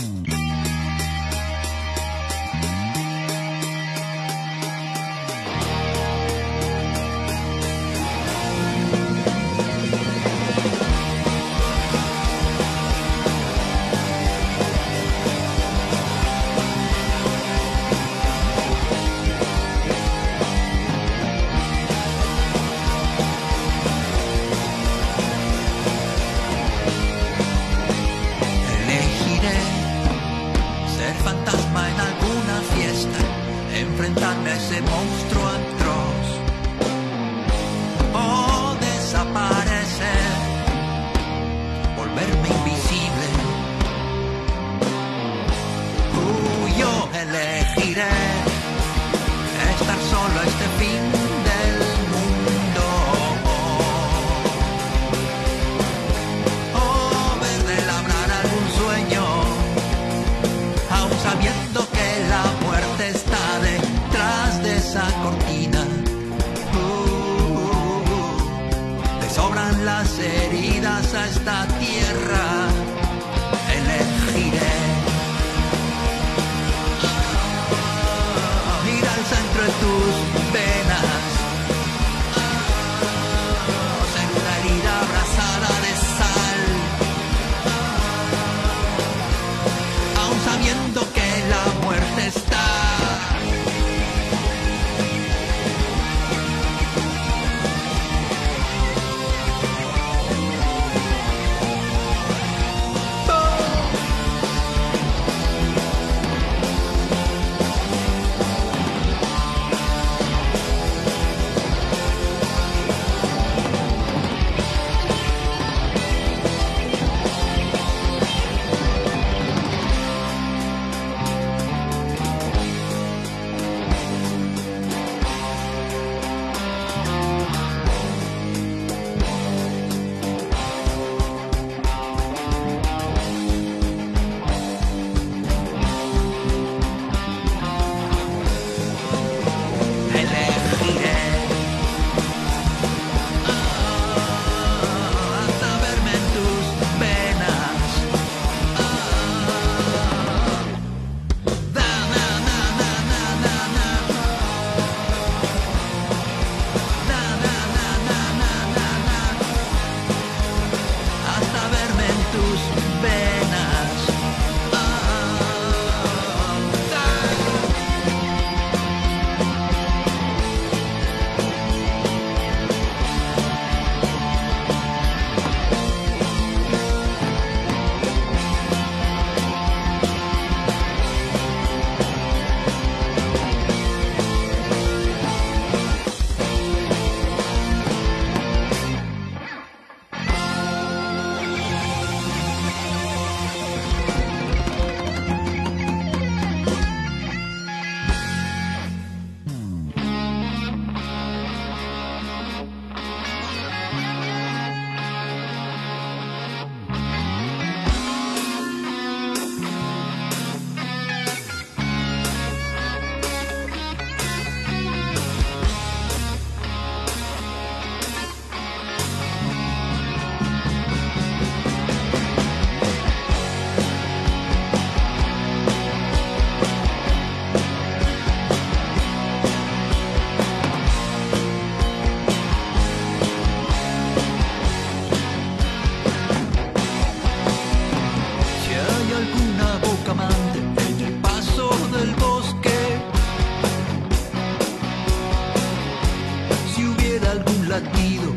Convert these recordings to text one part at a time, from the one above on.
Mm. las heridas a esta tierra, elegiré. Ir al centro de tus venas. partido.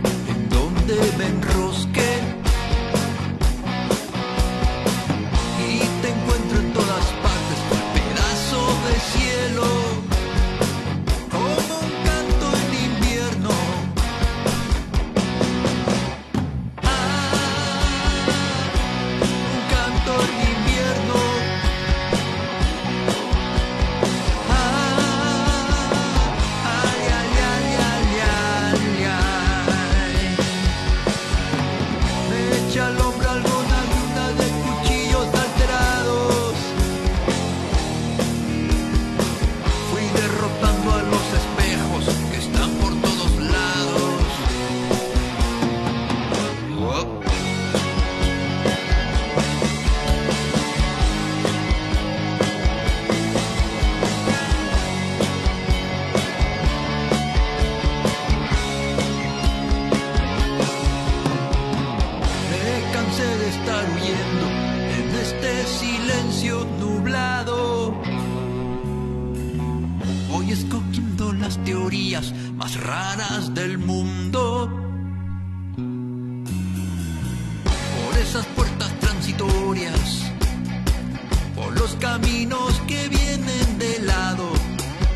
Más raras del mundo. Por esas puertas transitorias, por los caminos que vienen de lado,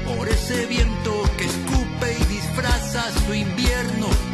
por ese viento que escupe y disfraza su invierno